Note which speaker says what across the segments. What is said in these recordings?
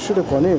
Speaker 1: 是的，国内。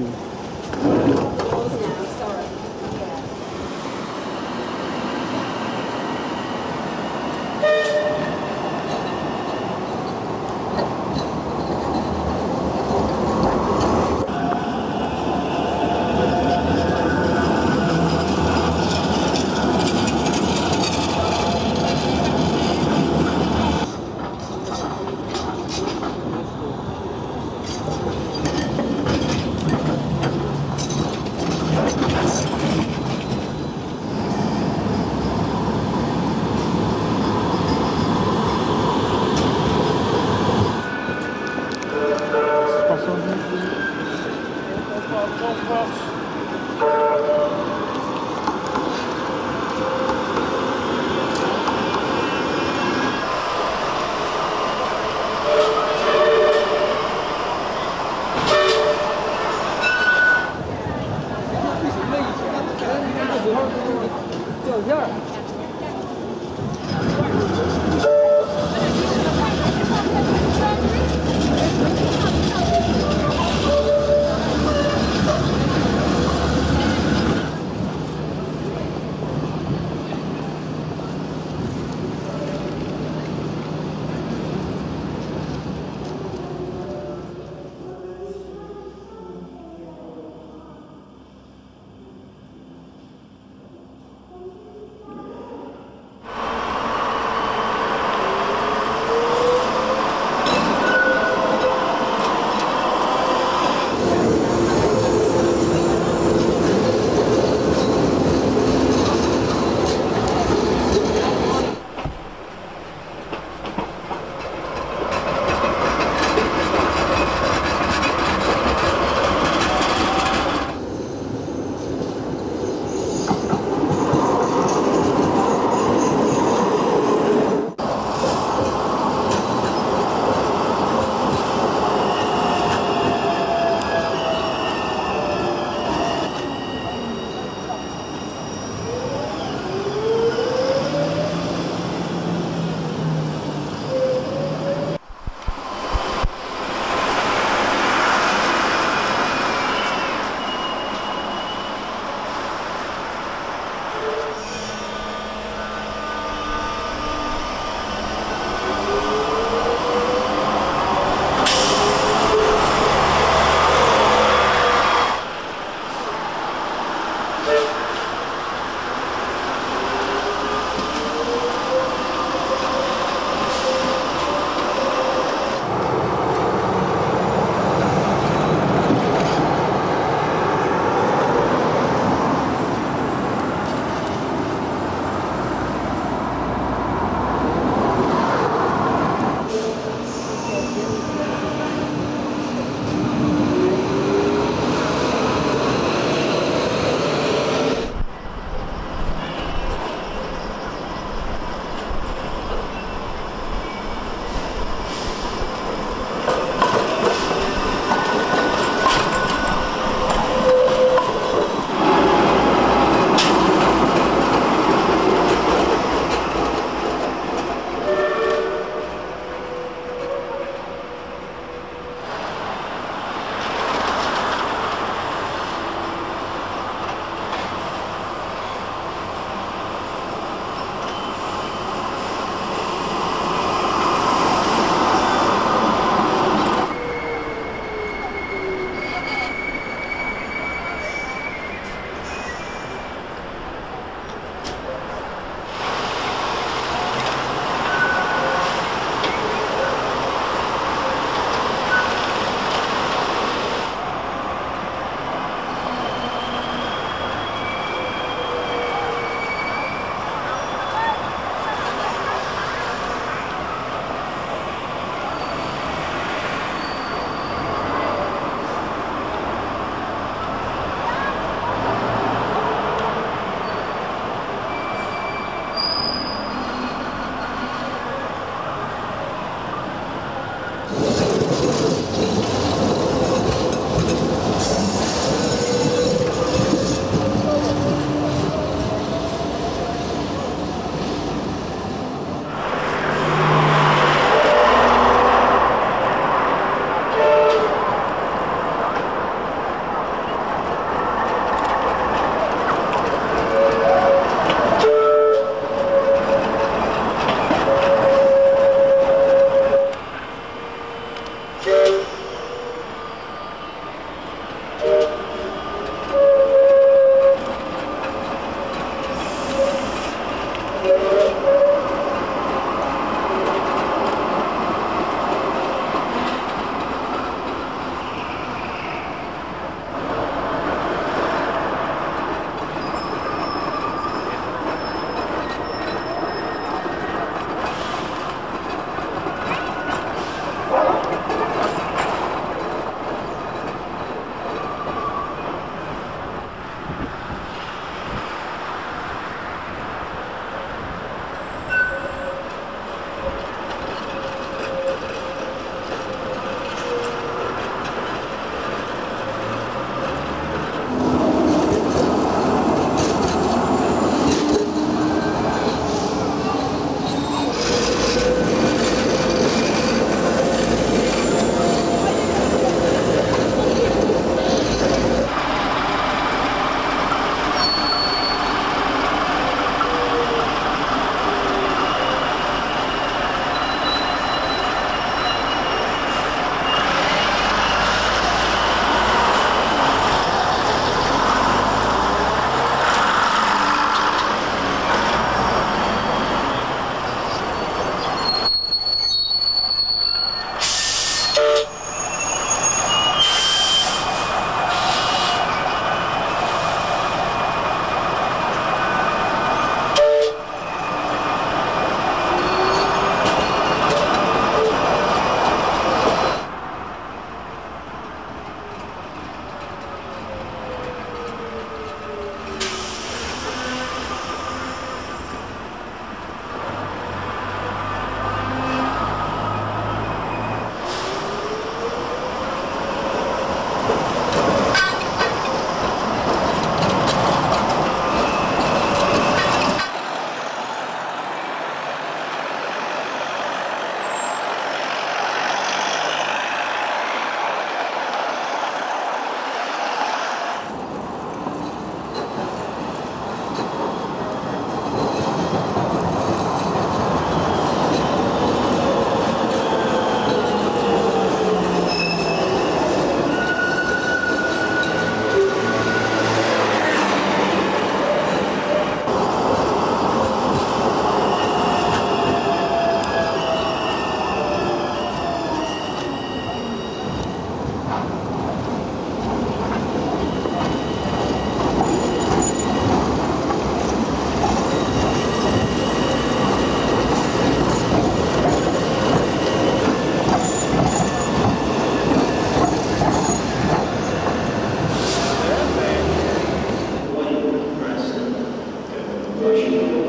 Speaker 1: 过去的路。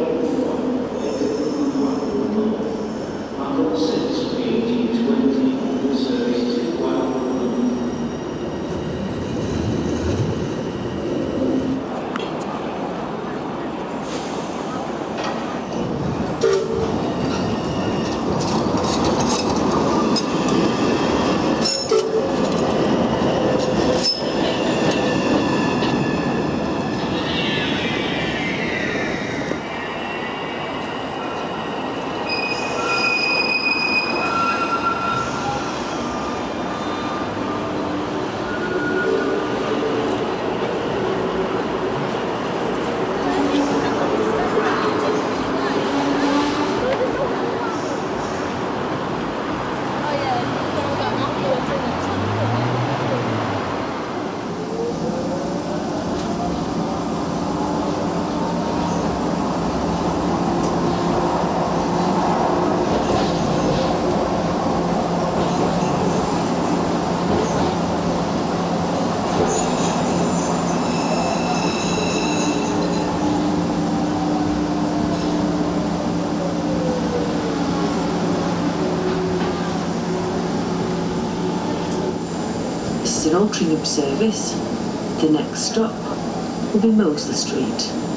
Speaker 1: An Altrincham service. The next stop will be Mosley Street.